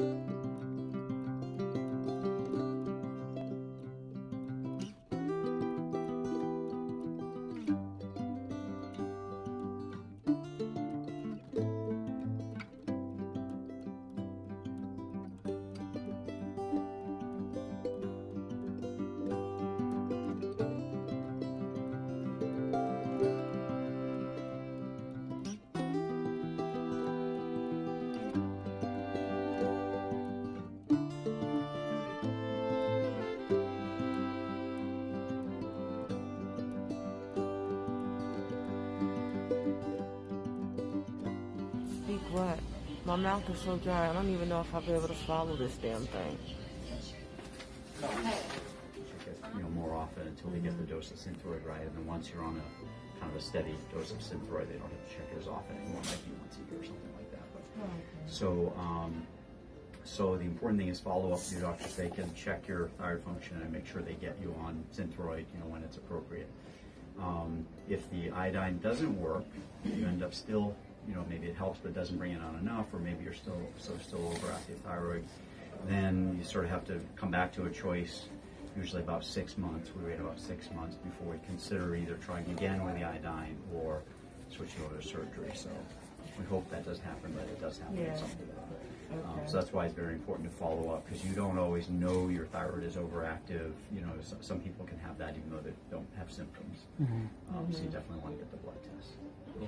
Speak what? My mouth is so dry, I don't even know if I'll be able to swallow this damn thing. you know, more often until they get the dose of Synthroid right. And then once you're on a kind of a steady dose of Synthroid, they don't have to check it as often anymore. Might be once a year or something like that. But, So, um, so the important thing is follow up with your doctor they can check your thyroid function and make sure they get you on Synthroid, you know, when it's appropriate. Um, if the iodine doesn't work, you end up still, you know, maybe it helps but doesn't bring it on enough, or maybe you're still so still overactive thyroid, then you sort of have to come back to a choice. Usually about six months. We wait about six months before we consider either trying again with the iodine or switching over to surgery. So we hope that does happen, but it does happen Yeah. at some. Um, so that's why it's very important to follow up because you don't always know your thyroid is overactive. You know, some, some people can have that even though they don't have symptoms. Um, So you definitely want to get the blood test. Okay.